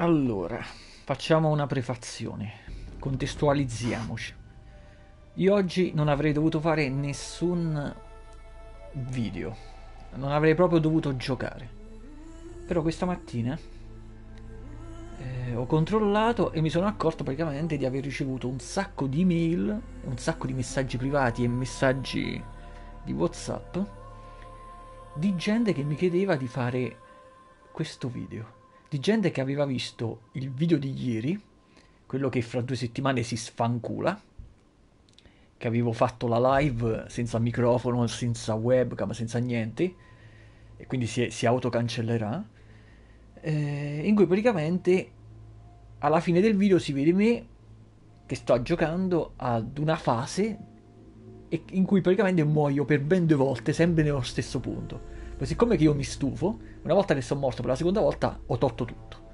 Allora, facciamo una prefazione, contestualizziamoci. Io oggi non avrei dovuto fare nessun video, non avrei proprio dovuto giocare. Però questa mattina eh, ho controllato e mi sono accorto praticamente di aver ricevuto un sacco di email, un sacco di messaggi privati e messaggi di WhatsApp di gente che mi chiedeva di fare questo video di gente che aveva visto il video di ieri, quello che fra due settimane si sfancula, che avevo fatto la live senza microfono, senza webcam, senza niente, e quindi si, si autocancellerà, eh, in cui praticamente alla fine del video si vede me che sto giocando ad una fase in cui praticamente muoio per ben due volte, sempre nello stesso punto. Poi siccome che io mi stufo, una volta che sono morto per la seconda volta ho tolto tutto.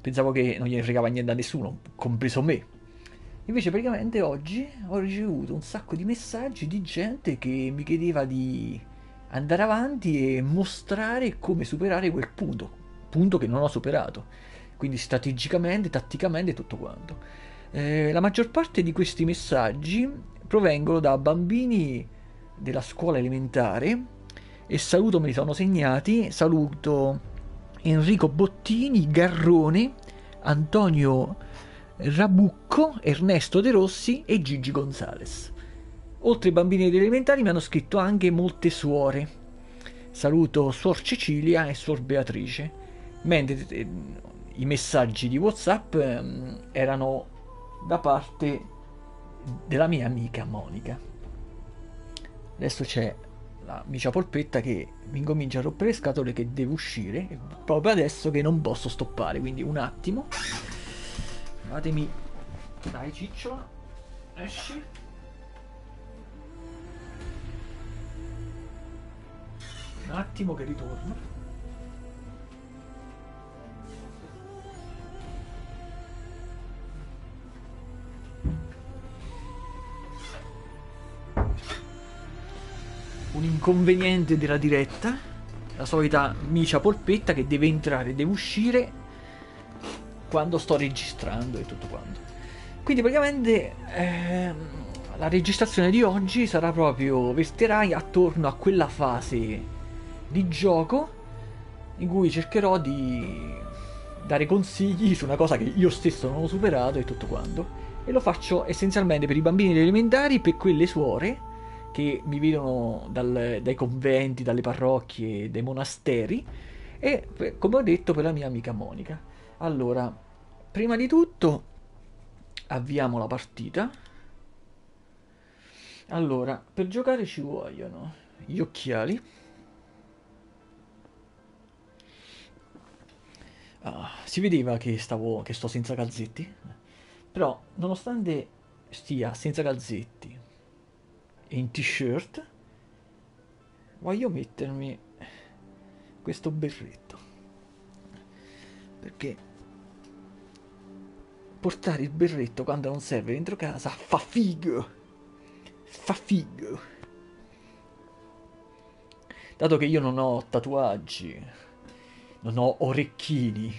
Pensavo che non gliene fregava niente a nessuno, compreso me. Invece praticamente oggi ho ricevuto un sacco di messaggi di gente che mi chiedeva di andare avanti e mostrare come superare quel punto, punto che non ho superato. Quindi strategicamente, tatticamente tutto quanto. Eh, la maggior parte di questi messaggi provengono da bambini della scuola elementare e saluto me li sono segnati, saluto Enrico Bottini, Garrone, Antonio Rabucco, Ernesto De Rossi e Gigi Gonzales. Oltre ai bambini delle elementari mi hanno scritto anche molte suore. Saluto Suor Cecilia e Suor Beatrice. Mentre eh, i messaggi di WhatsApp eh, erano da parte della mia amica Monica. Adesso c'è la micia polpetta che mi incomincia a rompere le scatole che devo uscire proprio adesso che non posso stoppare quindi un attimo. Fatemi dai cicciola esci. Un attimo che ritorno un inconveniente della diretta, la solita micia polpetta che deve entrare, deve uscire quando sto registrando e tutto quanto. Quindi praticamente eh, la registrazione di oggi sarà proprio, verterai attorno a quella fase di gioco in cui cercherò di dare consigli su una cosa che io stesso non ho superato e tutto quanto. E lo faccio essenzialmente per i bambini elementari, per quelle suore che mi vedono dal, dai conventi, dalle parrocchie, dai monasteri e come ho detto per la mia amica Monica. Allora, prima di tutto avviamo la partita. Allora, per giocare ci vogliono gli occhiali. Ah, si vedeva che, stavo, che sto senza calzetti, però nonostante stia senza calzetti, in t-shirt voglio mettermi questo berretto perché portare il berretto quando non serve dentro casa fa figo fa figo. Dato che io non ho tatuaggi non ho orecchini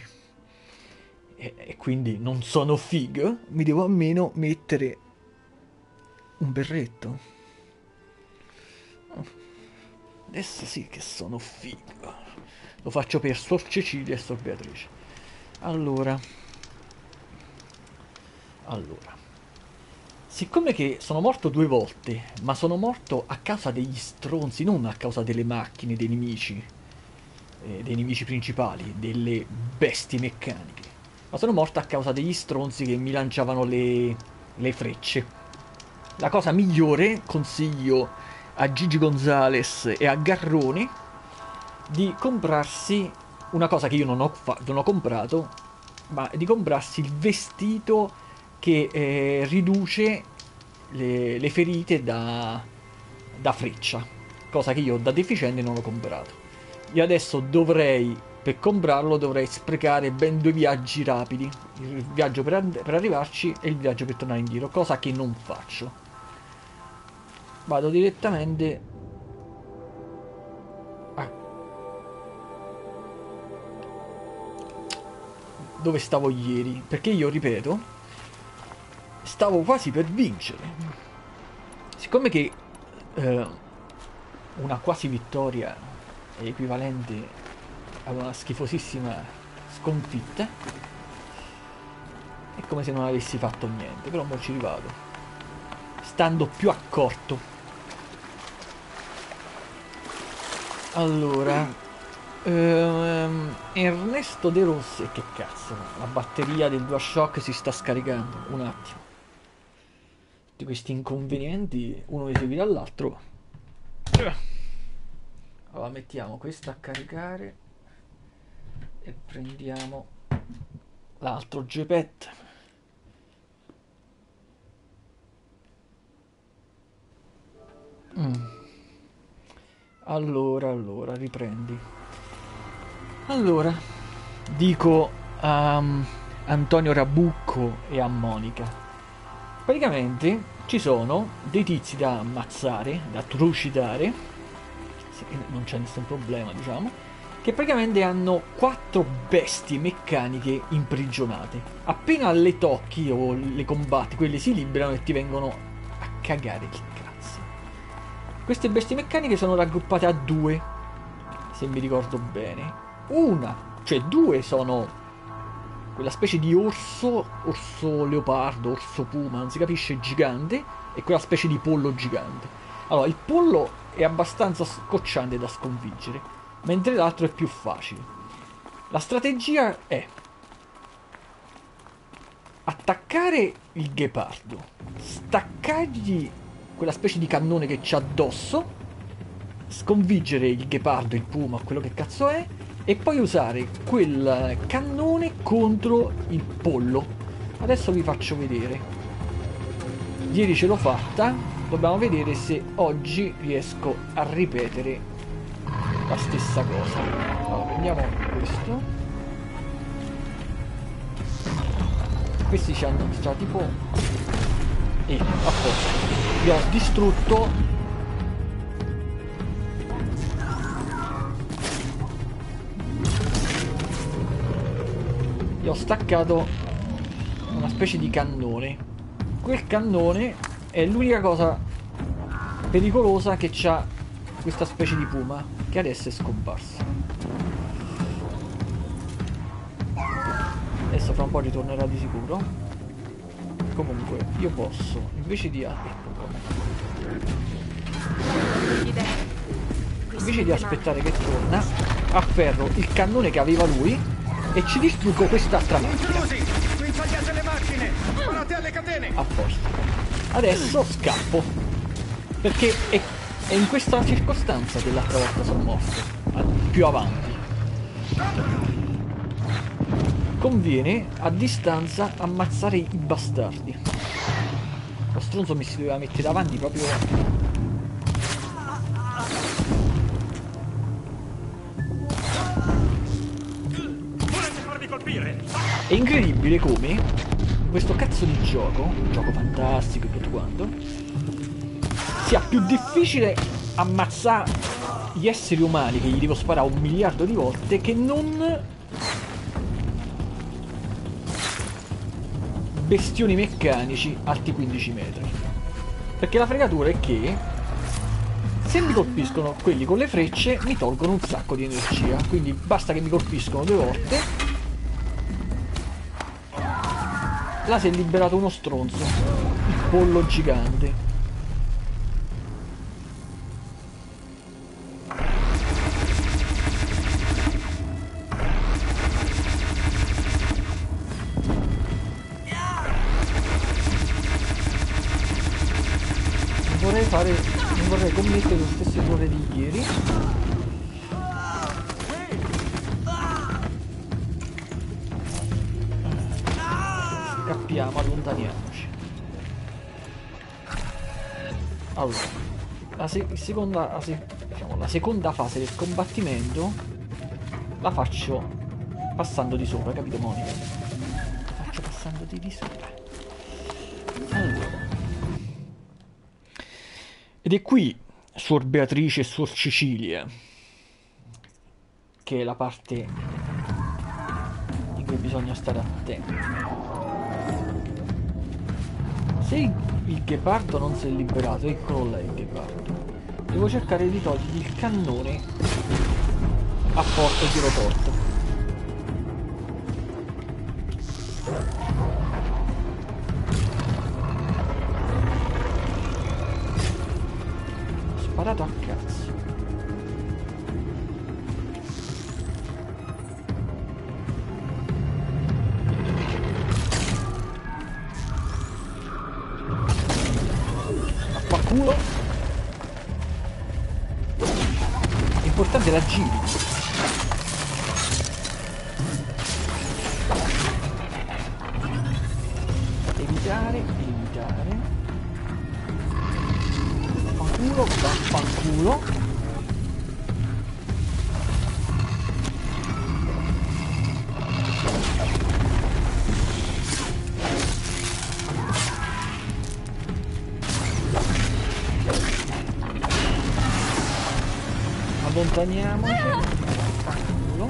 e, e quindi non sono figo mi devo almeno mettere un berretto Adesso sì che sono figo. Lo faccio per Sor Cecilia e Sor Beatrice. Allora. Allora. Siccome che sono morto due volte, ma sono morto a causa degli stronzi, non a causa delle macchine, dei nemici, eh, dei nemici principali, delle bestie meccaniche, ma sono morto a causa degli stronzi che mi lanciavano le, le frecce. La cosa migliore, consiglio a Gigi Gonzales e a Garroni di comprarsi una cosa che io non ho, fa- non ho comprato, ma di comprarsi il vestito che eh, riduce le, le ferite da, da, freccia, cosa che io da deficiente non ho comprato. Io adesso dovrei, per comprarlo, dovrei sprecare ben due viaggi rapidi, il viaggio per, per arrivarci e il viaggio per tornare indietro, cosa che non faccio vado direttamente a... dove stavo ieri, perché io ripeto, stavo quasi per vincere. Siccome che eh, una quasi vittoria è equivalente a una schifosissima sconfitta, è come se non avessi fatto niente, però ora ci rivado, stando più accorto. Allora, ehm, Ernesto De Rossi, che cazzo, la batteria del DualShock si sta scaricando, un attimo. Di questi inconvenienti, uno li seguirà all'altro. Allora, mettiamo questo a caricare e prendiamo l'altro Gepet. Mm. Allora, allora, riprendi. Allora, dico a um, Antonio Rabucco e a Monica. Praticamente ci sono dei tizi da ammazzare, da trucidare, non c'è nessun problema, diciamo, che praticamente hanno quattro bestie meccaniche imprigionate. Appena le tocchi o le combatti, quelle si liberano e ti vengono a cagare queste bestie meccaniche sono raggruppate a due, se mi ricordo bene. Una, cioè due sono quella specie di orso, orso leopardo, orso puma, non si capisce, gigante, e quella specie di pollo gigante. Allora, il pollo è abbastanza scocciante da sconfiggere, mentre l'altro è più facile. La strategia è attaccare il ghepardo, staccargli quella specie di cannone che c'ha addosso, sconfiggere il ghepardo, il puma, quello che cazzo è, e poi usare quel cannone contro il pollo. Adesso vi faccio vedere. Ieri ce l'ho fatta, dobbiamo vedere se oggi riesco a ripetere la stessa cosa. Allora, prendiamo questo. Questi ci hanno già tipo... E, a posto vi ho distrutto. Gli ho staccato una specie di cannone. Quel cannone è l'unica cosa pericolosa che c'ha questa specie di puma che adesso è scomparsa. Adesso fra un po' ritornerà di sicuro. Comunque io posso invece di ecco invece di aspettare che torna afferro il cannone che aveva lui e ci distruggo quest'altra macchina. A posto. Adesso scappo. Perché è, è in questa circostanza che l'altra volta sono morto. Più avanti. Conviene a distanza ammazzare i bastardi stronzo mi si doveva mettere davanti proprio. È incredibile come questo cazzo di gioco, un gioco fantastico e tutto quanto, sia più difficile ammazzare gli esseri umani che gli devo sparare un miliardo di volte che non bestioni meccanici alti 15 metri. Perché la fregatura è che se mi colpiscono quelli con le frecce mi tolgono un sacco di energia. Quindi basta che mi colpiscono due volte Là si è liberato uno stronzo. Il pollo gigante. Commettere lo stesso errore di ieri scappiamo, allontaniamoci. Allora, la, se seconda, la, se diciamo, la seconda fase del combattimento la faccio passando di sopra, capito Monica? La faccio passando di, di sopra. Allora. Ed è qui Suor Beatrice e Suor Cecilia, che è la parte e bisogna stare attenti. Se il, ghepardo non si è liberato, eccolo là il ghepardo, devo cercare di togliergli il cannone a porta giro L'importante è la giri. Evitare, evitare. Vaffanculo, vaffanculo. Allontaniamoci. Vaffanculo.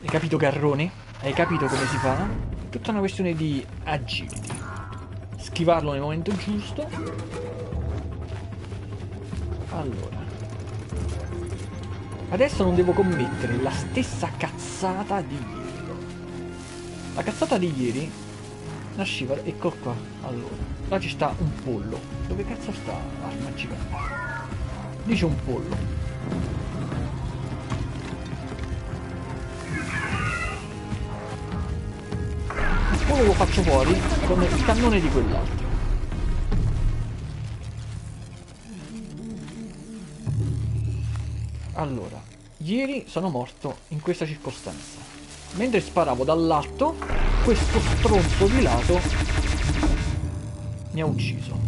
Hai capito Garrone? Hai capito come si fa? Tutta una questione di agility. Schivarlo nel momento giusto. Adesso non devo commettere la stessa cazzata di ieri. La cazzata di ieri nasceva, eccolo qua. Allora, là ci sta un pollo. Dove cazzo sta l'arma gigante? Dice un pollo. Il lo faccio fuori con il cannone di quell'altro. Allora, ieri sono morto in questa circostanza. Mentre sparavo dall'alto, questo stronzo di lato mi ha ucciso.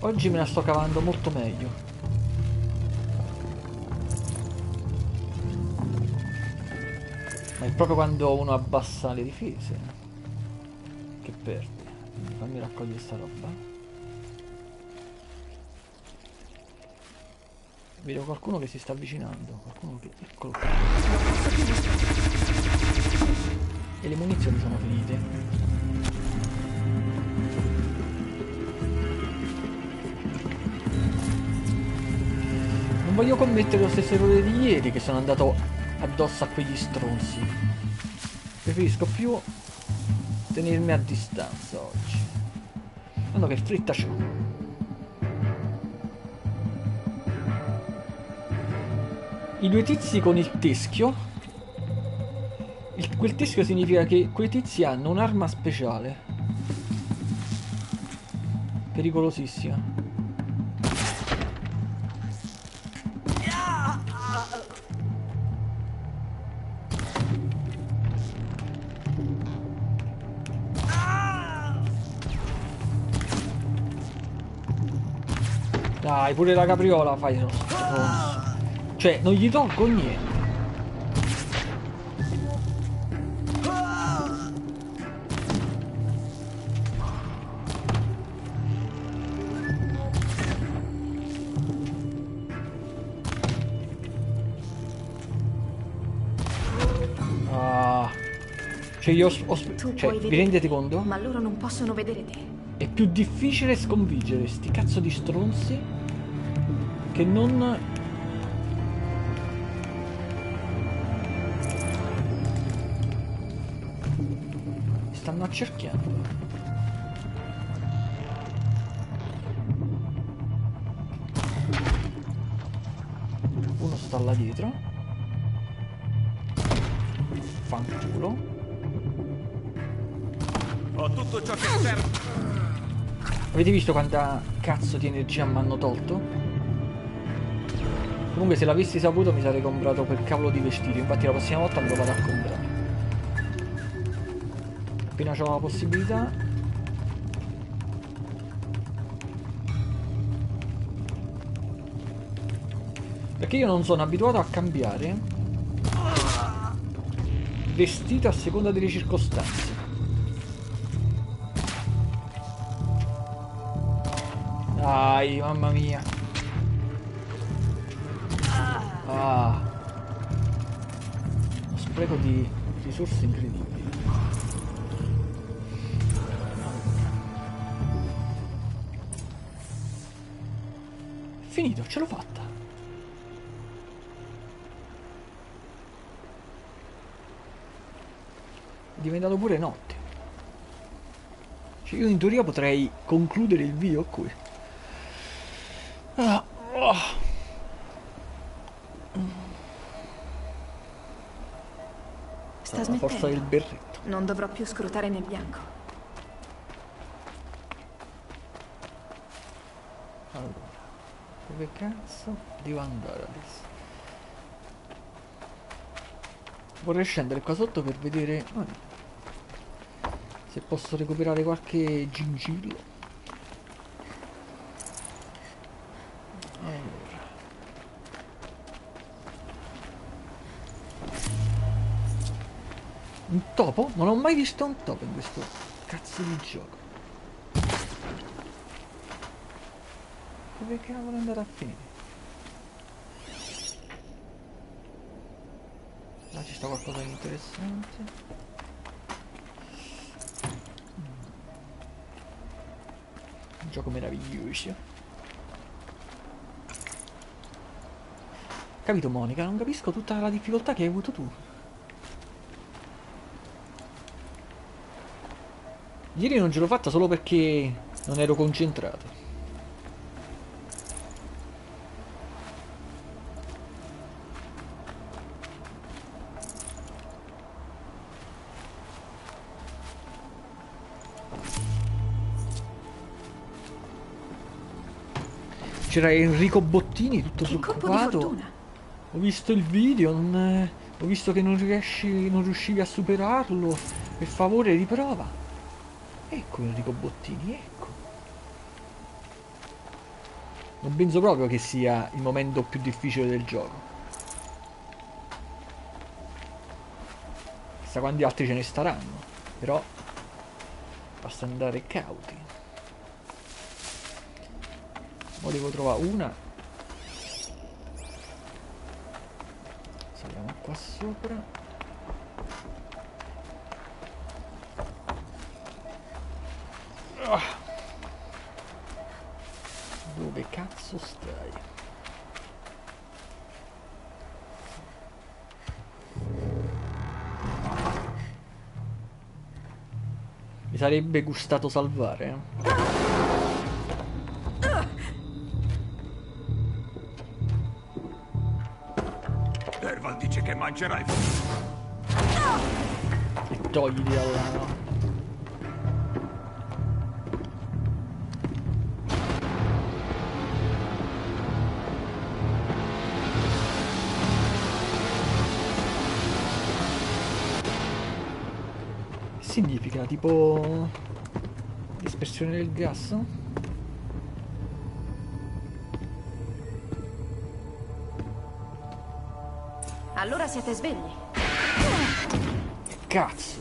Oggi me la sto cavando molto meglio. Ma è proprio quando uno abbassa le difese che perde. Quindi fammi raccogliere sta roba. Vedo qualcuno che si sta avvicinando. Qualcuno che. Eccolo qua. E le munizioni sono finite. Non voglio commettere lo stesso errore di ieri che sono andato addosso a quegli stronzi. Preferisco più tenermi a distanza oggi. Guarda che fritta c'ho. I due tizi con il teschio. Il- quel teschio significa che quei tizi hanno un'arma speciale. Pericolosissima. Dai, pure la capriola fai stronzo. Cioè, non gli tolgo niente. Ah. Cioè, io ho, cioè, vi vedere, rendete conto? Ma loro non possono vedere te. È più difficile sconfiggere sti cazzo di stronzi che non... Mi stanno accerchiando. Uno sta là dietro. Fanculo. Ho tutto ciò che serve. Avete visto quanta cazzo di energia mi hanno tolto? Comunque se l'avessi saputo mi sarei comprato quel cavolo di vestito, infatti la prossima volta me lo vado a comprare. Appena ho la possibilità. Perché io non sono abituato a cambiare vestito a seconda delle circostanze. Dai, mamma mia. Spreco di risorse incredibili. Finito, ce l'ho fatta. È diventato pure notte. Cioè io in teoria potrei concludere il video qui. Ah, oh. Sta La forza del berretto. Non dovrò più scrutare nel bianco. Allora, dove cazzo devo andare adesso? Vorrei scendere qua sotto per vedere se posso recuperare qualche gingillo. Allora. Un topo? Non ho mai visto un topo in questo cazzo di gioco. Dove cavolo è andato a finire? Là ci sta qualcosa di interessante. Un gioco meraviglioso. Capito Monica? Non capisco tutta la difficoltà che hai avuto tu. Ieri non ce l'ho fatta solo perché non ero concentrato. C'era Enrico Bottini tutto di preoccupato. Ho visto il video, non, eh, ho visto che non, riesci, non riuscivi a superarlo. Per favore, riprova. Ecco Enrico Bottini, ecco. Non penso proprio che sia il momento più difficile del gioco. Chissà quanti altri ce ne staranno. Però basta andare cauti. Volevo trovare una Saliamo qua sopra. Dove cazzo stai? Mi sarebbe gustato salvare. eh. Erval dice che mangerai E togliti dalla... Che significa? Tipo... Dispersione del gas? Allora siete svegli. Cazzo!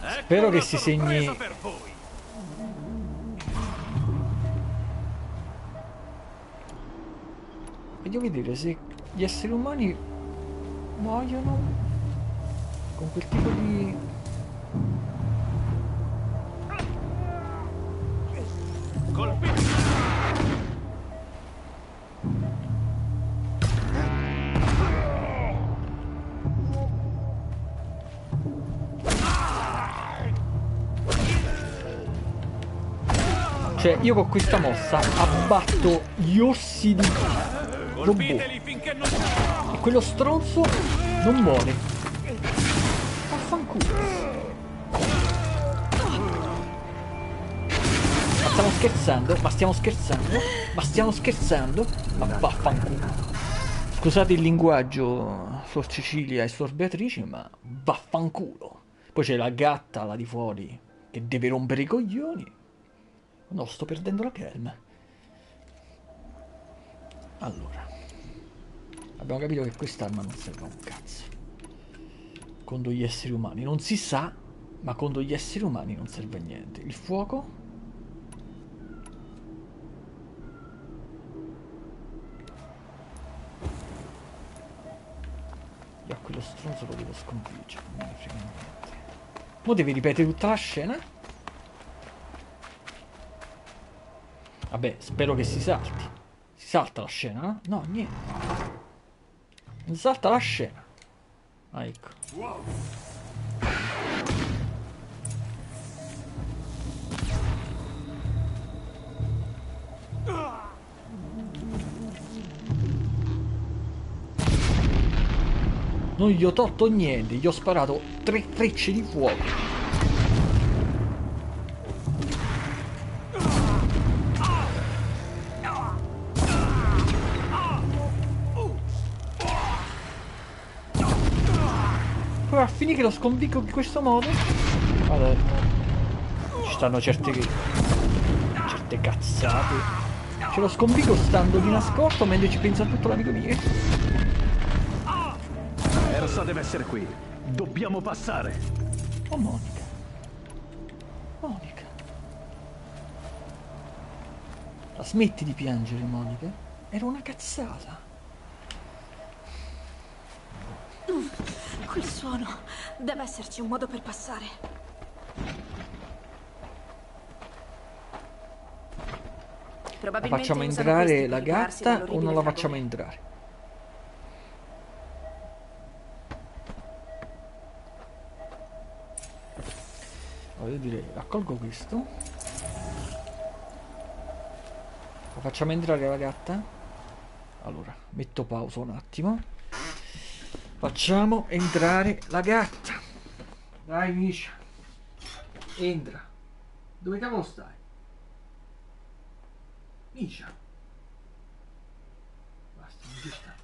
Ecco Spero che una si sorpresa segni- per voi. Voglio vedere se gli esseri umani muoiono con quel tipo di... Cioè, io con questa mossa abbatto gli orsi di robot. E quello stronzo non muore. Vaffanculo. Ma stiamo scherzando? Ma stiamo scherzando? Ma stiamo scherzando? Ma vaffanculo. Scusate il linguaggio, Suor Cecilia e Suor Beatrice, ma vaffanculo. Poi c'è la gatta là di fuori che deve rompere i coglioni. No, sto perdendo la calma. Allora. Abbiamo capito che quest'arma non serve a un cazzo. Contro gli esseri umani. Non si sa, ma contro gli esseri umani non serve a niente. Il fuoco? Io a quello stronzo lo devo sconfiggere. Non ne frega niente. Mo devi ripetere tutta la scena? Vabbè, spero che si salti. Si salta la scena? No, no niente. Non salta la scena. Ah, ecco. Non gli ho tolto niente, gli ho sparato tre frecce di fuoco. Poi a finire che lo sconfigo in questo modo. Guarda, ci stanno certe, certe cazzate. Ce lo sconfigo stando di nascosto mentre ci pensa tutto l'amico mio. Ersa deve essere qui. Dobbiamo passare. Oh Monica. Monica. La smetti di piangere, Monica. Era una cazzata. Quel suono. Deve esserci un modo per passare. La Probabilmente facciamo entrare la gatta o non la facciamo entrare? Allora, io direi raccolgo questo. La facciamo entrare la gatta? Allora, metto pausa un attimo. Facciamo entrare la gatta. Dai, Misha. Entra. Dove cavolo stai? Misha. Basta, non ci sta.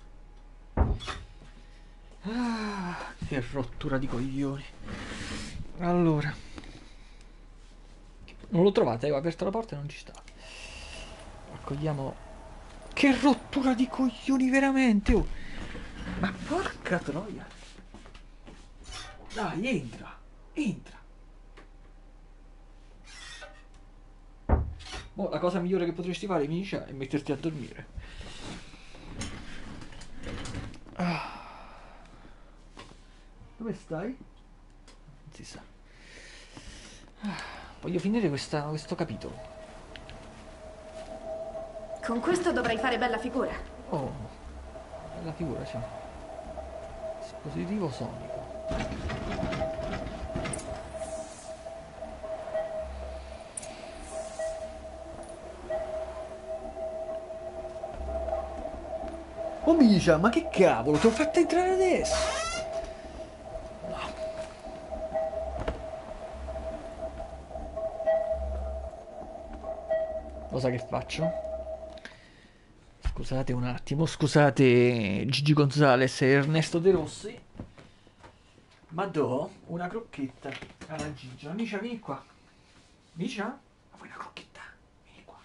Ah, che rottura di coglioni. Allora. Non lo trovate, ho aperto la porta e non ci sta. Raccogliamo. Che rottura di coglioni veramente! oh. Ma porca troia! Dai, entra! Entra! Boh, la cosa migliore che potresti fare, Misha, è metterti a dormire. Ah. Dove stai? Non si sa. Ah, Voglio finire questa- questo capitolo. Con questo dovrai fare bella figura. Oh, bella figura c'è. Dispositivo sonico. Oh Misha, ma che cavolo, ti ho fatto entrare adesso! Lo sa che faccio? Scusate un attimo, scusate Gigi Gonzales e Ernesto De Rossi. Ma do una crocchetta alla Gigi. Amicia, vieni qua. Amicia? Ma vuoi una crocchetta? Vieni qua.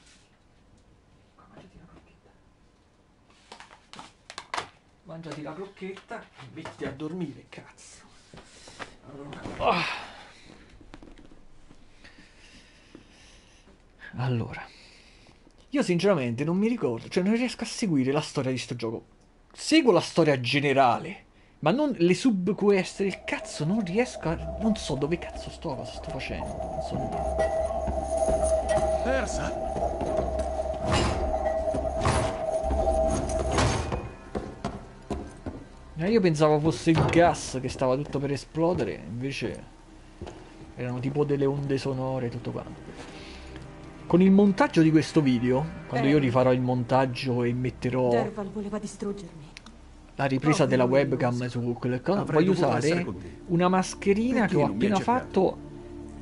Qua, mangiati la crocchetta. Mangiati la crocchetta e mettiti a dormire, cazzo. Allora. Allora. Io sinceramente non mi ricordo, cioè non riesco a seguire la storia di sto gioco. Seguo la storia generale, ma non le subquest del cazzo, non riesco a... Non so dove cazzo sto, cosa sto facendo, non so niente. Ersa? Eh, io pensavo fosse il gas che stava tutto per esplodere, invece erano tipo delle onde sonore e tutto quanto. Con il montaggio di questo video, quando io Eh. rifarò il montaggio e metterò Derval voleva distruggermi. la ripresa della webcam su quelle cose, Avrei voglio usare una mascherina Perché che ho appena fatto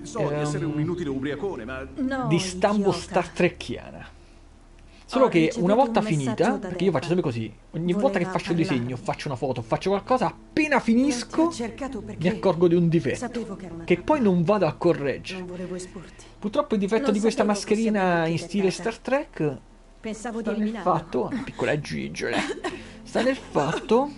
So di essere Ehm, un inutile ubriacone, ma No, di stampo. Star Trekkiana. Solo che una volta un finita, perché io faccio sempre così, ogni volta che Voleva faccio un disegno, faccio una foto, faccio qualcosa, appena finisco mi accorgo di un difetto che che poi non vado a correggere. Purtroppo il difetto Non di questa mascherina in stile. Star Trek Pensavo sta nel fatto, una piccola giggiola, sta sta nel fatto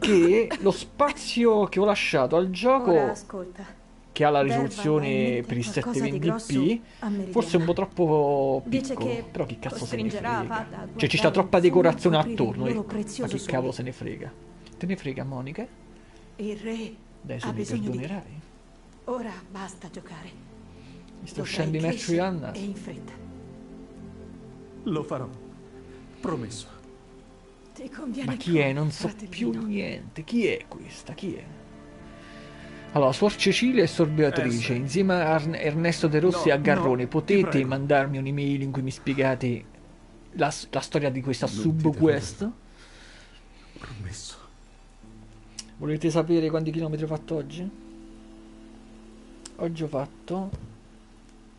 che lo spazio che ho lasciato al gioco Ora ascolta. Che ha la risoluzione per il qualcosa di 720p grosso a Meridiana. forse è un po' troppo piccolo che però chi cazzo se ne frega cioè ci sta troppa decorazione attorno eh. ma chi cavolo se ne frega te ne frega Monica? Il re dai se ha mi bisogno di perdonerai Ora basta giocare. mi sto uscendo in crescere Anna E in fretta. Lo farò. Promesso. Ti conviene Ma chi è? Non so più niente. Chi è questa? Chi è? Allora, Suor Cecilia e Sor Beatrice, Eh, insieme a Arn- Ernesto De Rossi No, e a Garrone, no, potete mandarmi un'email in cui mi spiegate la, la storia di questa subquest? Promesso. Volete sapere quanti chilometri ho fatto oggi? Oggi ho fatto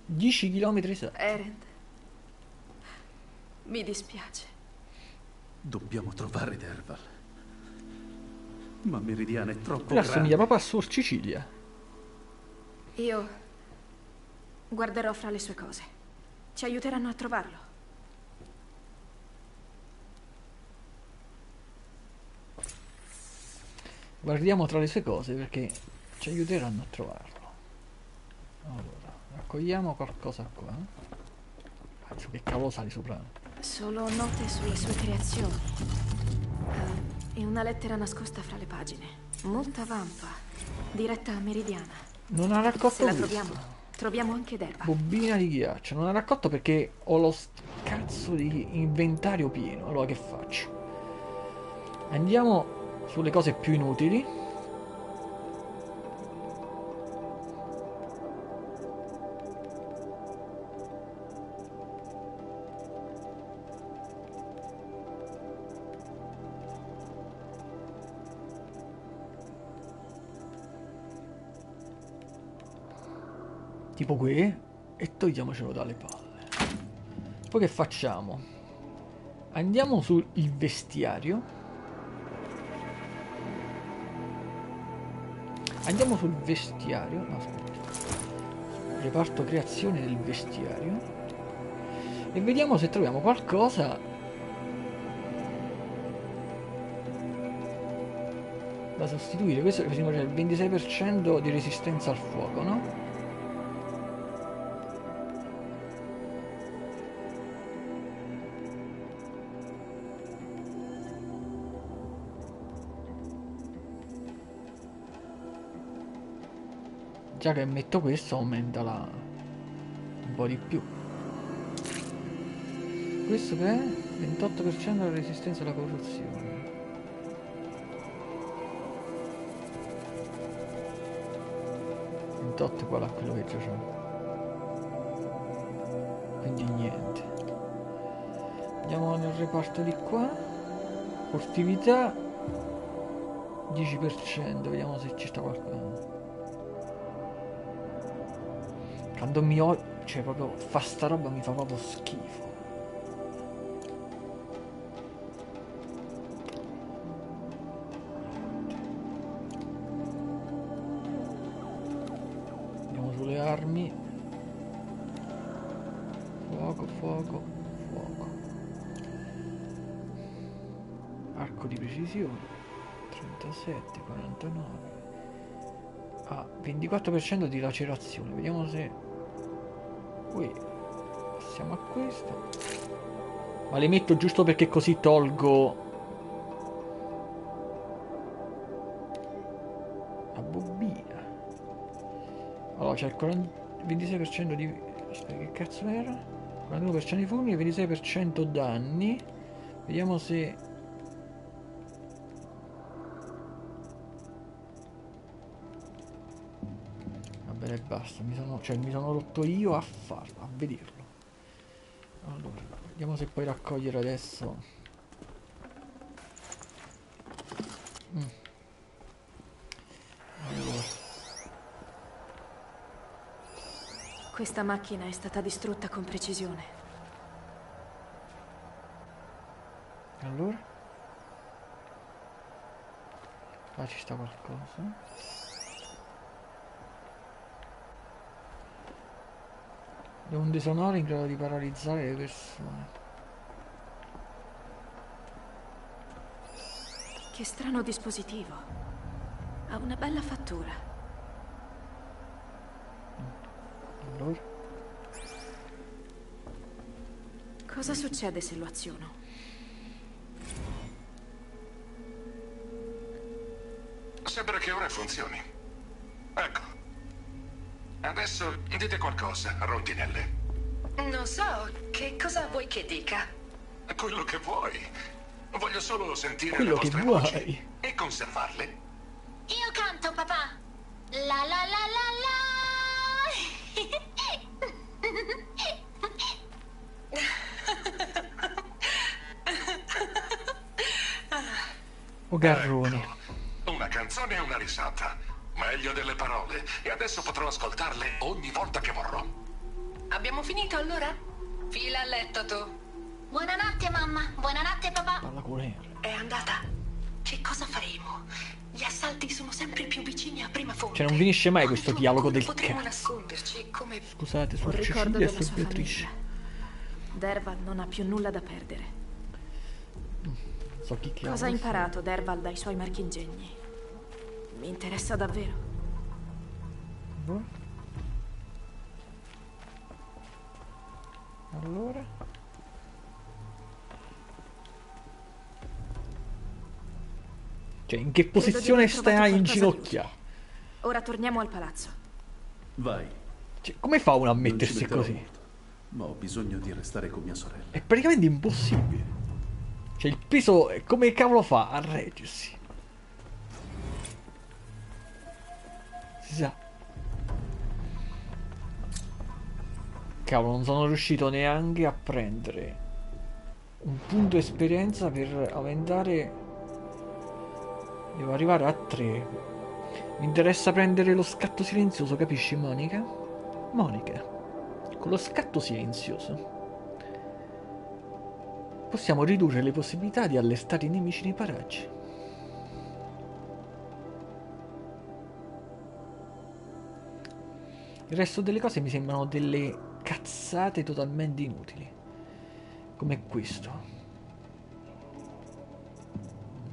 10 chilometri esatti. Erend. Mi dispiace. Dobbiamo trovare Derval. Ma Meridiana è troppo Quella assomiglia grande. proprio a Suor Cecilia. Io guarderò fra le sue cose. Ci aiuteranno a trovarlo. Guardiamo tra le sue cose perché ci aiuteranno a trovarlo. Allora, raccogliamo qualcosa qua. Cazzo, che cavolo sali sopra? Solo note sulle sue creazioni. E una lettera nascosta fra le pagine. Molta vampa. Diretta a Meridiana. Non ha raccolto Se la questo. troviamo, troviamo anche Derva. Bobina di ghiaccio. Non ha raccolto perché ho lo cazzo di inventario pieno. Allora che faccio? Andiamo sulle cose più inutili. Tipo qui. E togliamocelo dalle palle. Poi che facciamo? Andiamo sul vestiario. Andiamo sul vestiario. No, aspetta. Reparto creazione del vestiario. E vediamo se troviamo qualcosa da sostituire. Questo c'è il 26% di resistenza al fuoco, no? Già che metto questo aumenta la... un po' di più. Questo che è? 28% della resistenza alla corruzione. uguale a quello che già c'ho. Quindi niente. Andiamo nel reparto di qua. Furtività 10%, vediamo se ci sta qualcosa. Quando mi ho... cioè proprio fa sta roba mi fa proprio schifo. Andiamo sulle armi. Fuoco, fuoco, fuoco. Arco di precisione. 37, 49. Ah, 24% di lacerazione. Vediamo se... Ui. Passiamo a questo. Ma le metto giusto perché così tolgo... La bobina. Allora c'è il 40 26% di... Aspetta, che cazzo era? 41% di fulmini e 26% danni. Vediamo se... basta. Mi sono, cioè, mi sono rotto io a farlo, a vederlo. Allora, vediamo se puoi raccogliere adesso. Mm. Allora. Questa macchina è stata distrutta con precisione. Allora? Qua ci sta qualcosa. È un disonore in grado di paralizzare le persone. Che strano dispositivo. Ha una bella fattura. Allora. Cosa succede se lo aziono? Sembra che ora funzioni. Adesso dite qualcosa, rondinelle. Non so, che cosa vuoi che dica? Quello che vuoi. Voglio solo sentire Quello le che vostre vuoi. voci e conservarle. Io canto, papà. La la la la O garroni. Ecco, Una canzone e una risata. Meglio delle parole. E adesso potrò ascoltarle ogni volta che vorrò. Abbiamo finito allora? Fila a letto tu. Buonanotte, mamma. Buonanotte, papà. Parla con lei. È andata? Che cosa faremo? Gli assalti sono sempre più vicini a prima fonte. Cioè, non finisce mai questo Quanto- dialogo come del Potremmo cazzo. nasconderci come... Scusate, ricordo Cecilia e sua Beatrice. Derval non ha più nulla da perdere. So chi. Cosa ha imparato Derval dai suoi marchingegni? Mi interessa davvero. Allora. Cioè, in che posizione stai in ginocchia? Ora torniamo al palazzo. Vai. Cioè, come fa uno a mettersi così? molto, Ma ho bisogno di restare con mia sorella. È praticamente impossibile. Cioè, il peso, è- come cavolo fa a reggersi? Sa. Cavolo, non sono riuscito neanche a prendere un punto esperienza per aumentare. Devo arrivare a 3. Mi interessa prendere lo scatto silenzioso, capisci, Monica? Monica, con lo scatto silenzioso possiamo ridurre le possibilità di allestare i nemici nei paraggi. Il resto delle cose mi sembrano delle cazzate totalmente inutili. Come questo.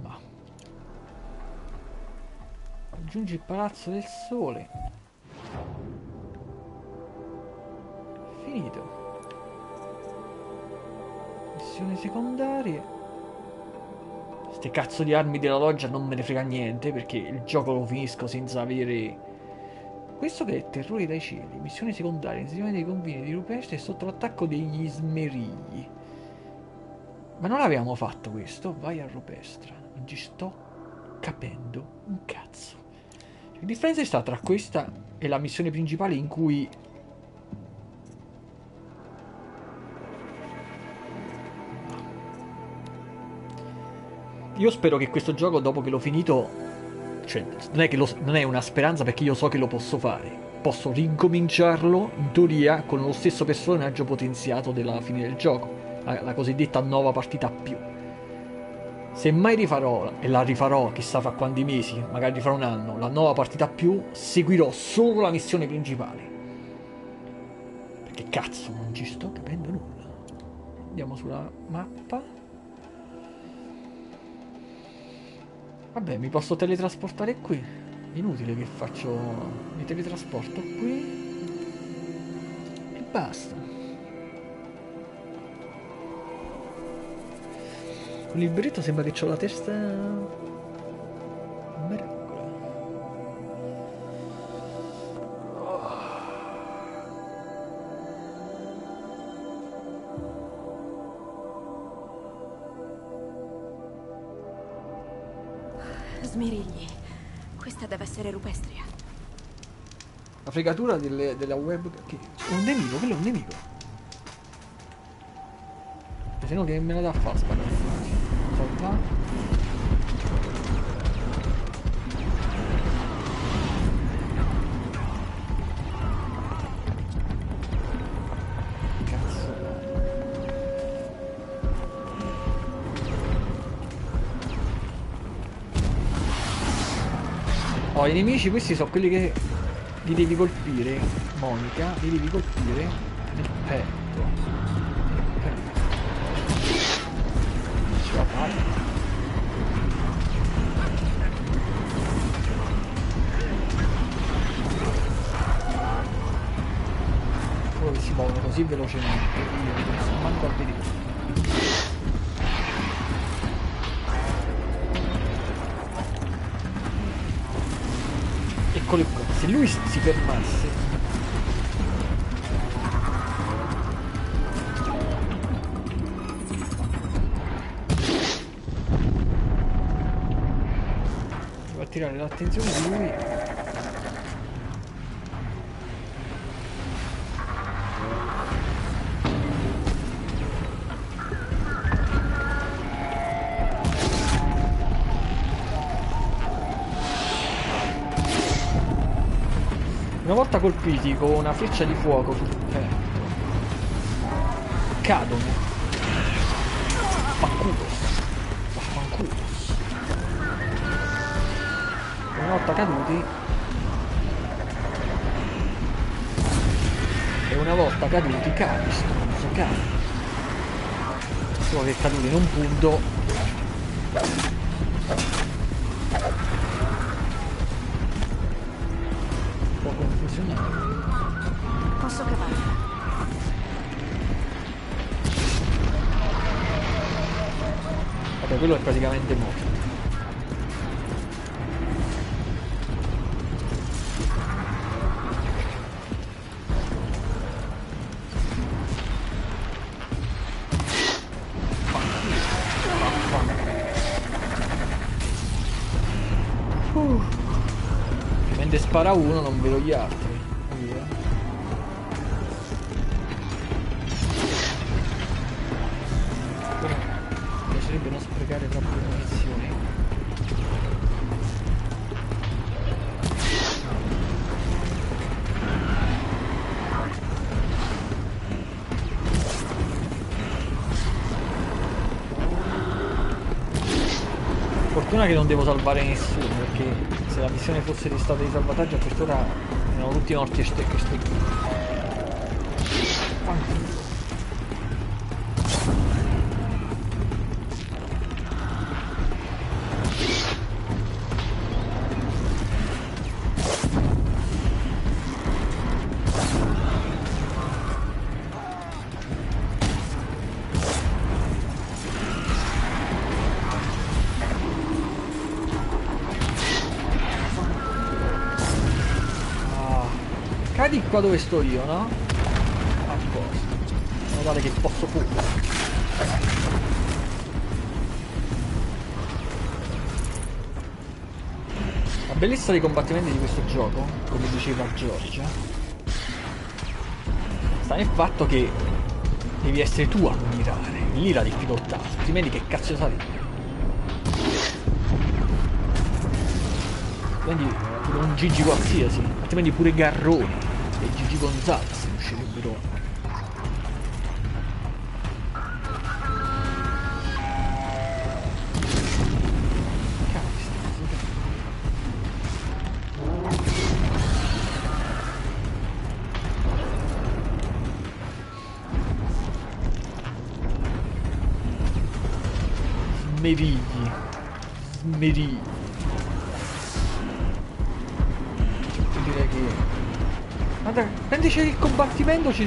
Ma. Raggiungi il palazzo del sole. Finito. Missioni secondarie. Ste cazzo di armi della loggia non me ne frega niente perché il gioco lo finisco senza avere. Questo che è terrore dai cieli. Missioni secondarie. Insieme dei confini di Rupestre e sotto l'attacco degli smerigli. Ma non l'avevamo fatto questo? Vai a Rupestra. Non ci sto capendo un cazzo. Che differenza sta tra questa e la missione principale in cui Io spero che questo gioco, dopo che l'ho finito, cioè, non è, lo- non è una speranza perché io so che lo posso fare. Posso rincominciarlo, in teoria, con lo stesso personaggio potenziato della fine del gioco, la, la cosiddetta nuova partita più. Se mai rifarò, e la rifarò chissà fra quanti mesi, magari fra un anno, la nuova partita più, seguirò solo la missione principale. Perché cazzo, non ci sto capendo nulla. Andiamo sulla mappa. Vabbè, mi posso teletrasportare qui. Inutile che faccio. Mi teletrasporto qui. E basta. Con il berretto sembra che ho la testa. Essere rupestria. La fregatura delle- della web. Che... È un nemico, quello è un nemico. E se no che me la dà a fare. Salva. I nemici questi sono quelli che li devi colpire, Monica, li devi colpire nel petto. Nel petto. Ce la fai? Si muovono così velocemente. Io non sto manco a vedere. Eccoli qua. Se lui si fermasse Devo attirare l'attenzione di lui colpiti con una freccia di fuoco sul petto, cadono. Vaffanculo. Vaffanculo. Una volta caduti. E una volta caduti cadi, stronzo, cadi. Solo che caduti in un punto quello è praticamente morto. Uh. Mentre spara uno non vedo gli altri. Fortuna che non devo salvare nessuno perché se la missione fosse di stato di salvataggio a quest'ora erano tutti morti e ste che qua dove sto io, no? A posto. In modo tale che posso pure. La bellezza dei combattimenti di questo gioco, come diceva Giorgia, sta nel fatto che devi essere tu a mirare, lì la difficoltà, altrimenti che cazzo sai? Altrimenti pure un Gigi qualsiasi, altrimenti pure Garrone e Gigi Gonzalez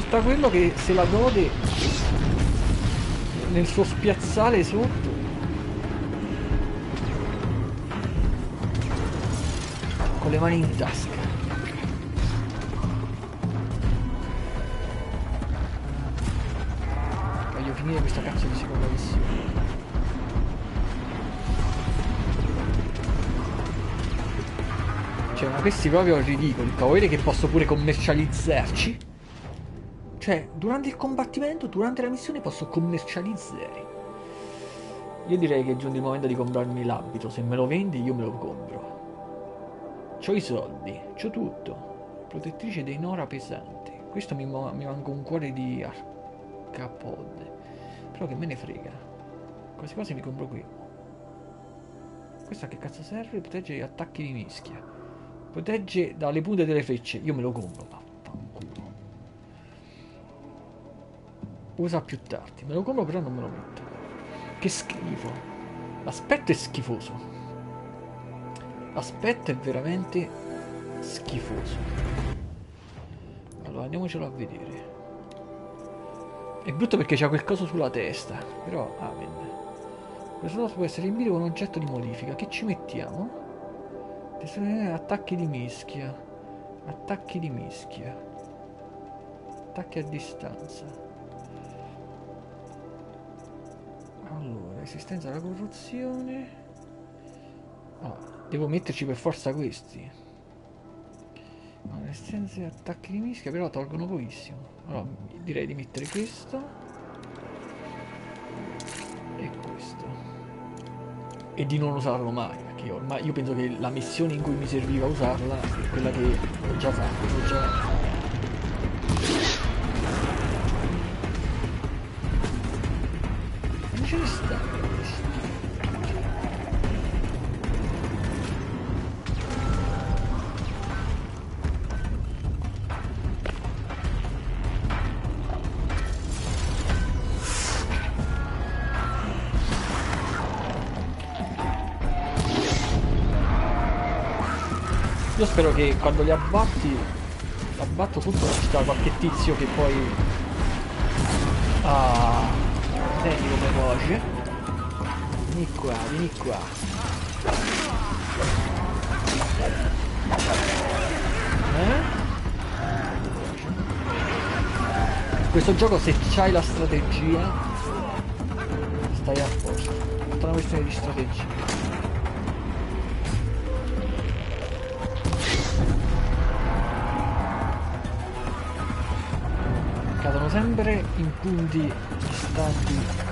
sta quello che se la gode nel suo spiazzale sotto. Con le mani in tasca. Voglio finire questa cazzo di seconda missione. Cioè, ma questi proprio ridicoli. Vedete che posso pure commercializzarci? Cioè, durante il combattimento, durante la missione posso commercializzare. Io direi che è giunto il momento di comprarmi l'abito. Se me lo vendi, io me lo compro. C'ho i soldi, c'ho tutto. Protettrice dei Nora pesante. Questo mi, mi manca un cuore di arcapod. Però che me ne frega. Quasi quasi mi compro qui. Questo a che cazzo serve? Protegge gli attacchi di mischia. Protegge dalle punte delle frecce. Io me lo compro. Vaffanculo. Usa più tardi. Me lo compro però non me lo metto. Che schifo. L'aspetto è schifoso. L'aspetto è veramente schifoso. Allora, andiamocelo a vedere. È brutto perché c'ha quel coso sulla testa. Però, amen. Questo dato può essere riempito con un oggetto di modifica. Che ci mettiamo? Attacchi di mischia. Attacchi di mischia. Attacchi a distanza. Resistenza alla corruzione. Ah, devo metterci per forza questi. No, resistenza e attacchi di mischia, però tolgono pochissimo. Allora, direi di mettere questo. E questo. E di non usarlo mai, perché ormai io penso che la missione in cui mi serviva usarla è quella che ho già fatto, ho già Non ce spero che quando li abbatti abbatto tutto ci sta qualche tizio che poi ah senti come cuoce vieni qua vieni qua. Eh? questo gioco se c'hai la strategia stai a posto. Tutta una questione di strategia sempre in punti distanti Perdono.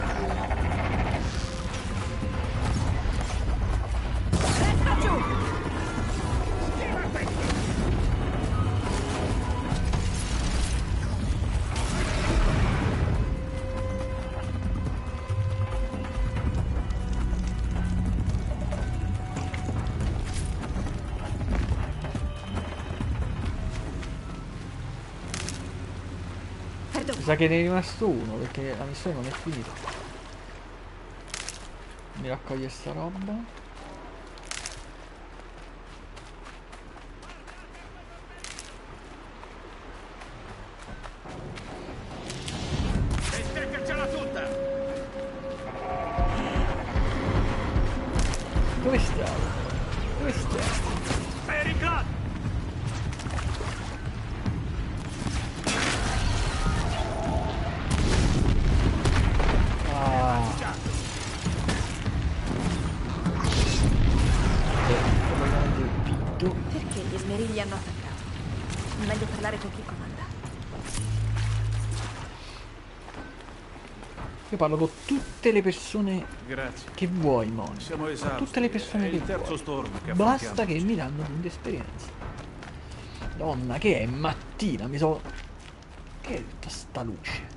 Che ne è rimasto uno perché la missione non è finita. Mi raccoglie sta roba. Io parlo con tutte le persone Grazie. che vuoi, Mon. Siamo esausti. Tutte le persone che vuoi. che Basta che mi danno punti esperienza. Donna, che è mattina, mi so. Che è tutta sta luce?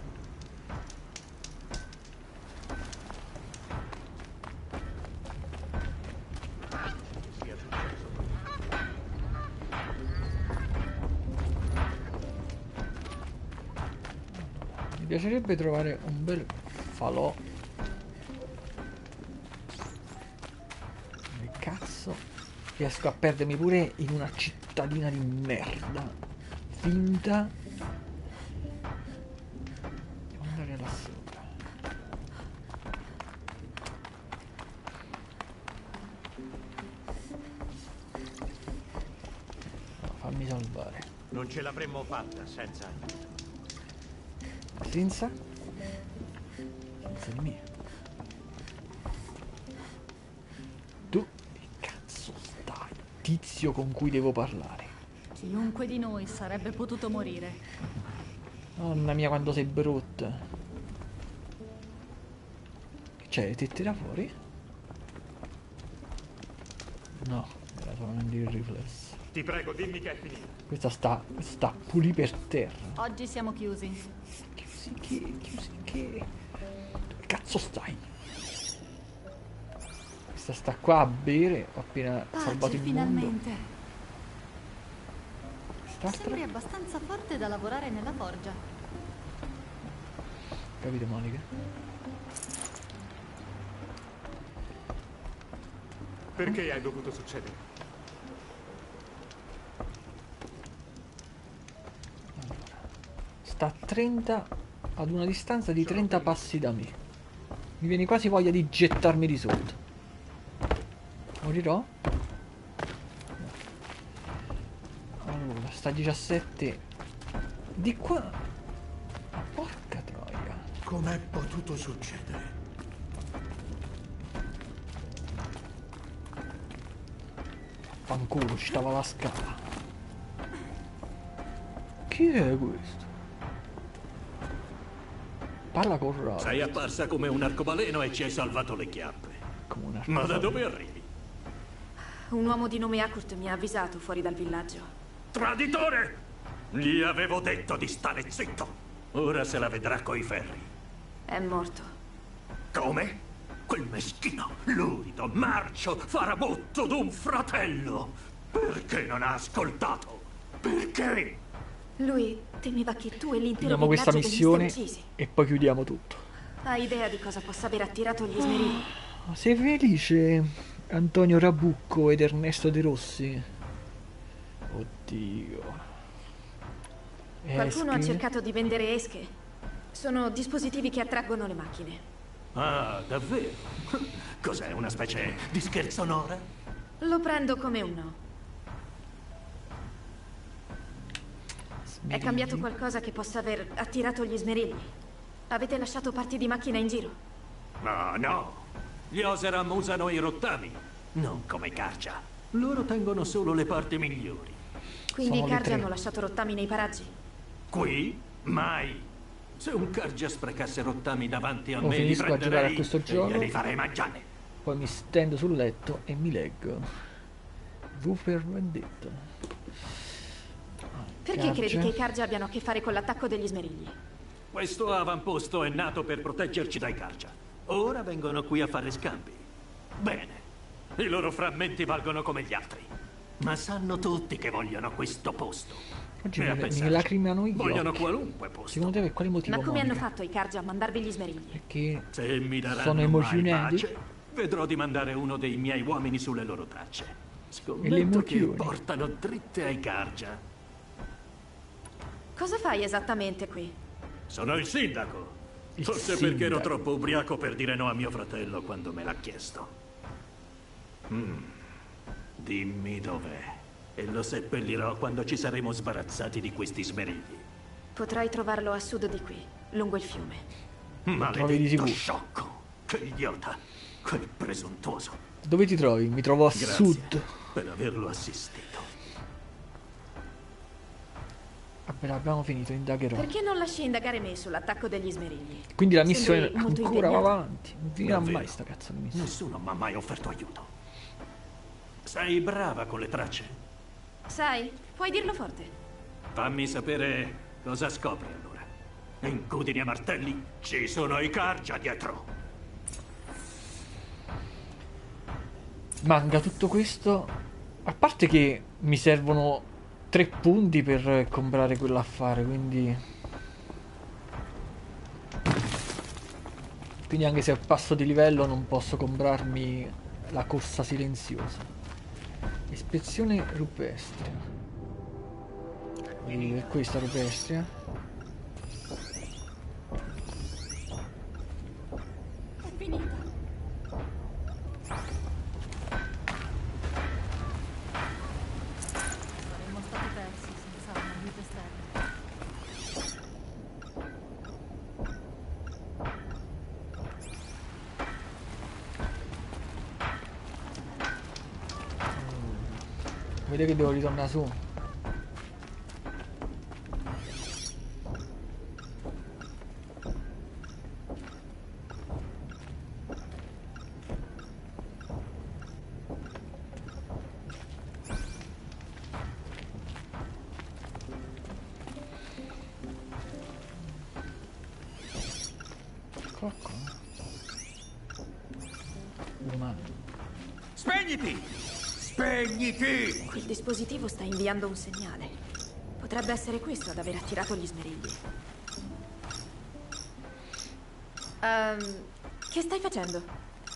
Mi piacerebbe trovare un bel falò. Che cazzo? Riesco a perdermi pure in una cittadina di merda. Finta. Devo andare là sopra. No, fammi salvare. Non ce l'avremmo fatta senza... Senza? Senza con cui devo parlare. Chiunque di noi sarebbe potuto morire. Mamma mia quando sei brutta. Che c'è le tette da fuori? No, era solamente il riflesso. Ti prego, dimmi che è finita. Questa sta, questa sta pulì per terra. Oggi siamo chiusi. Chiusi che, chiusi che. Dove cazzo stai? questa sta qua a bere. Ho appena Pace, salvato il finalmente. mondo. Quest'altra? Sembri abbastanza forte da lavorare nella forgia. Capito, Monica? Perché hai dovuto succedere? Sta a 30 ad una distanza di 30 passi da me. Mi viene quasi voglia di gettarmi di sotto. Morirò? No. Allora, sta a 17 di qua. Ma porca troia. Com'è potuto succedere? Fanculo, ci stava la scala. Chi è questo? Parla con Rob. Sei apparsa come un arcobaleno e ci hai salvato le chiappe. Come un Ma da dove arrivi? Un uomo di nome Akurt mi ha avvisato fuori dal villaggio. Traditore! Gli avevo detto di stare zitto. Ora se la vedrà coi ferri. È morto. Come? Quel meschino, lurido, marcio, farabutto d'un fratello. Perché non ha ascoltato? Perché? Lui temeva che tu e l'intero Finiamo questa missione e poi chiudiamo tutto. Hai idea di cosa possa aver attirato gli smerigli? Ma Sei felice, Antonio Rabucco ed Ernesto De Rossi? Oddio. Qualcuno ha cercato di vendere esche. Sono dispositivi che attraggono le macchine. Ah, davvero? Cos'è, una specie di scherzonora? Lo prendo come uno. È cambiato qualcosa che possa aver attirato gli smerigli? Avete lasciato parti di macchina in giro? No, no. Gli Oseram usano i rottami, non come i Karja. Loro tengono solo le parti migliori. Quindi Sono i tre. hanno lasciato rottami nei paraggi? Qui? Mai. Se un Karja sprecasse rottami davanti a Oh, me, li finisco a giocare a prenderei questo e gioco. glieli farei mangiare. Poi mi stendo sul letto e mi leggo. V per Vendetta. Perché credi Carge. che i Cargi abbiano a che fare con l'attacco degli smerigli? Questo avamposto è nato per proteggerci dai Karja. Ora vengono qui a fare scambi. Bene. I loro frammenti valgono come gli altri. Ma sanno tutti che vogliono questo posto. Oggi mi, mi lacrimano i Vogliono occhi. qualunque posto. Secondo te per quale motivo? Ma come hanno fatto i Cargi a mandarvi gli smerigli? Perché Se mi daranno Sono emozionati? pace, vedrò di mandare uno dei miei uomini sulle loro tracce. E le Scommetto che portano dritte ai Karja. Cosa fai esattamente qui? Sono il sindaco. Il Forse perché ero sindaco. troppo ubriaco per dire no a mio fratello quando me l'ha chiesto. Mm. Dimmi dov'è. E lo seppellirò quando ci saremo sbarazzati di questi smerigli. Potrai trovarlo a sud di qui, lungo il fiume. Maledetto sciocco. Che idiota. Quel presuntuoso. dove ti trovi? Mi trovo a Grazie sud. per averlo assistito. Vabbè, abbiamo finito, indagherò. Perché non lasci indagare me sull'attacco degli smerigli? Quindi la missione ancora va avanti. Non finirà mai sta cazzo di missione. Nessuno mi ha mai offerto aiuto. Sei brava con le tracce? Sai, puoi dirlo forte. Fammi sapere cosa scopri allora. Incudini a martelli, ci sono i Karja dietro. Manca tutto questo. A parte che mi servono tre punti per comprare quell'affare, quindi. Quindi anche se passo di livello non posso comprarmi la corsa silenziosa. Ispezione rupestre. E questa rupestre. È finita. Saremmo stati persi senza un aiuto esterno. Vede che devo ritornare su. Umano. Spegniti! Spegniti! Quel dispositivo sta inviando un segnale. Potrebbe essere questo ad aver attirato gli smerigli. Ehm, che stai facendo?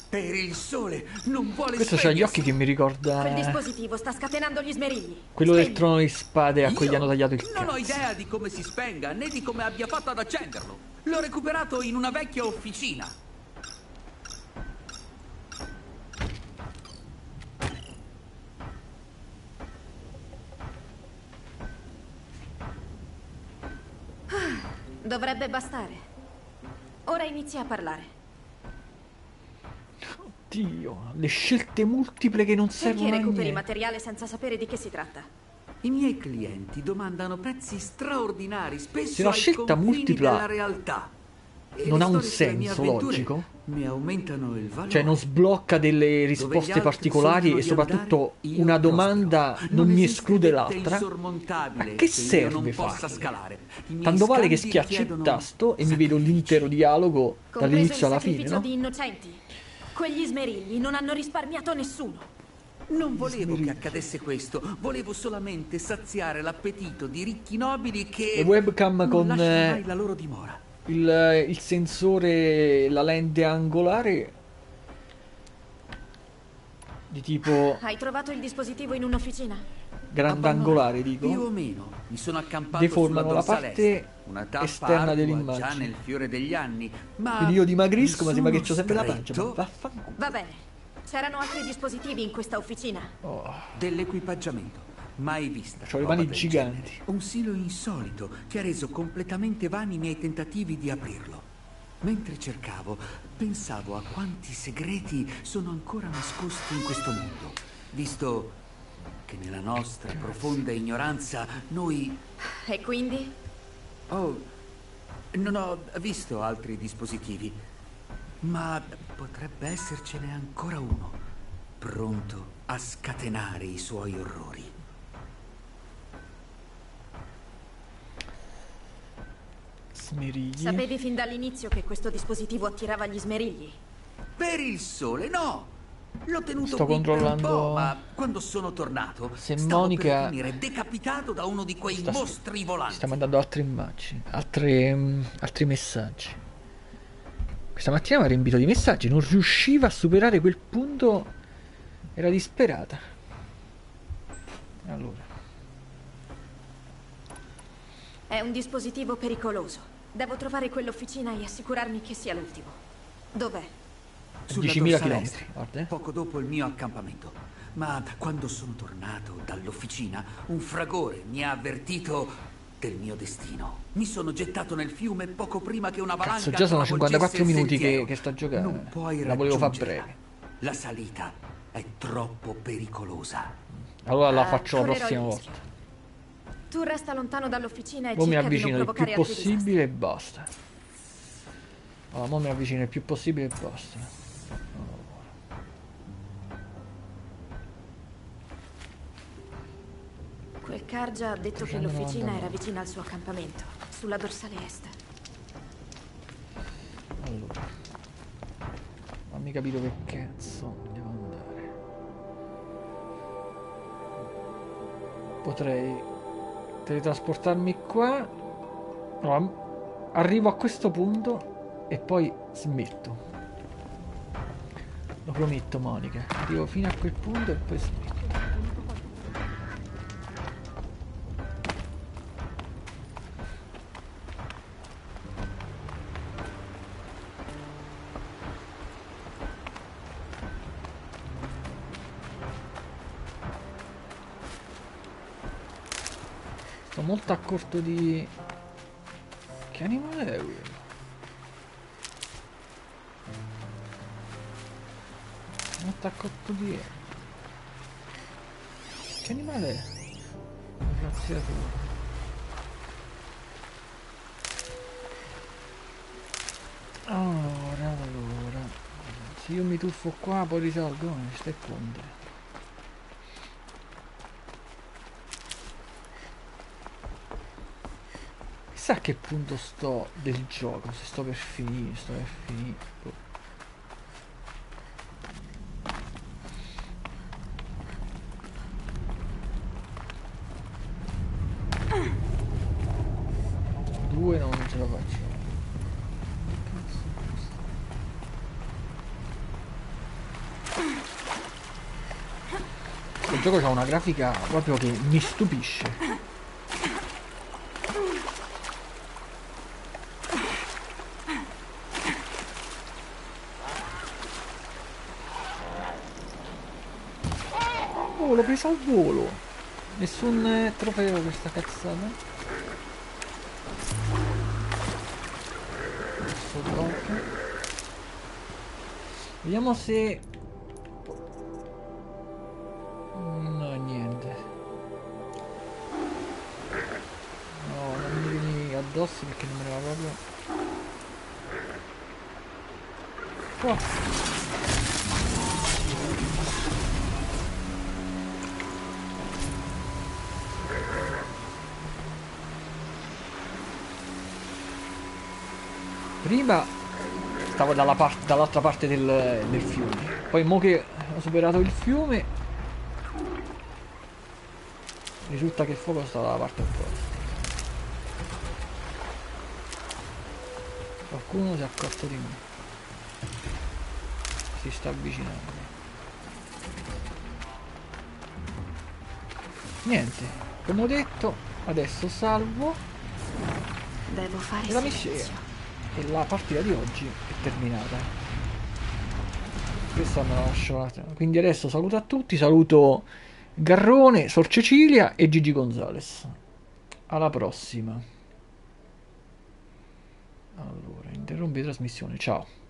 Per il sole, non vuole Questo c'ha gli occhi che mi ricorda Quel dispositivo sta scatenando gli smerigli. quello del Spegni. trono di spade a cui gli hanno tagliato il Non ho cazzo. idea di come si spenga, né di come abbia fatto ad accenderlo. L'ho recuperato in una vecchia officina. Dovrebbe bastare. Ora inizia a parlare. Dio, le scelte multiple che non Perché servono a recuperi niente. materiale senza sapere di che si tratta? I miei clienti domandano prezzi straordinari, spesso Se la ai scelta confini multipla della realtà. Non ha un senso logico? Ne aumentano il valore. Cioè non sblocca delle risposte particolari e soprattutto andare, una prospero. domanda non mi esiste esclude l'altra. Ma che serve non miei Tanto vale che schiacci il tasto e mi vedo l'intero dialogo Compreso dall'inizio alla fine, no? di innocenti. Quegli smerigli non hanno risparmiato nessuno. Non volevo che accadesse questo, volevo solamente saziare l'appetito di ricchi nobili che Le webcam non con, lasciano eh, mai la loro dimora. Il, il sensore, la lente angolare di tipo Hai trovato il dispositivo in un'officina? grandangolare, Più o dico. meno, mi sono accampato Deformano sulla la parte una tappa esterna dell'immagine. già nel fiore degli anni, ma Quindi io dimagrisco, ma sembra che c'ho sempre la pancia. Vaffanculo. Va bene. C'erano altri dispositivi in questa officina. Oh, dell'equipaggiamento. Mai vista. C'ho le mani giganti. genere. Un silo insolito che ha reso completamente vani i miei tentativi di aprirlo. Mentre cercavo, pensavo a quanti segreti sono ancora nascosti in questo mondo, visto che nella nostra profonda ignoranza noi... E quindi? Oh, non ho visto altri dispositivi, ma potrebbe essercene ancora uno, pronto a scatenare i suoi orrori. Smerigli. Sapevi fin dall'inizio che questo dispositivo attirava gli smerigli? Per il sole, no! L'ho tenuto Sto qui per un controllando po', ma quando sono tornato se stavo Monica- per decapitato da uno di quei Sta- mostri volanti. Sta mandando altre immagini, altre, mm, altri messaggi. Questa mattina mi ha riempito di messaggi, non riusciva a superare quel punto. Era disperata. Allora, È un dispositivo pericoloso. Devo trovare quell'officina e assicurarmi che sia l'ultimo. Dov'è? Sulla 10.000 dorsale chilometri, est, guarda, eh. Poco dopo il mio accampamento. Ma quando sono tornato dall'officina, un fragore mi ha avvertito del mio destino. Mi sono gettato nel fiume poco prima che una valanga Cazzo, già sono travolgesse 54 il minuti che- che sto giocando. Non puoi La volevo far raggiungerla. breve. La salita è troppo pericolosa. allora la Ah, faccio la correrò prossima volta. Tu resta lontano dall'officina e Mo mi non avvicino il più possibile e basta. Allora, mo mi avvicino il più possibile e basta. Quel Karja ha detto che 399. l'officina era vicina al suo accampamento, sulla dorsale est. Allora. Fammi capire dove cazzo devo andare. Potrei teletrasportarmi qua. No, arrivo a questo punto e poi smetto. Lo prometto, Monica. Arrivo fino a quel punto e poi smetto. Corto di... Che animale è quello? Molto a corto di... Che animale è? Razziatura. Allora, allora. Se io mi tuffo qua poi risalgo, non ci stai conto. chissà a che punto sto del gioco, se sto per finire, sto per finire. Boh. Due non ce la faccio. Il gioco ha una grafica proprio che mi stupisce. Oh, l'ho presa al volo. Nessun eh, trofeo questa cazzata. Adesso troppo. Vediamo se... No, niente. No, non mi vieni addosso perché non me ne va proprio... Oh. Prima stavo dalla part dall'altra parte del, del fiume. Poi mo che ho superato il fiume risulta che il fuoco sta dalla parte opposta. Qualcuno si è accorto di me. Si sta avvicinando. Niente, come ho detto, adesso salvo. Devo fare la missione e la partita di oggi è terminata. Questa me la lascio quindi adesso saluto a tutti saluto Garrone, Sor Cecilia e Gigi Gonzales. Alla prossima. Allora interrompi trasmissione. Ciao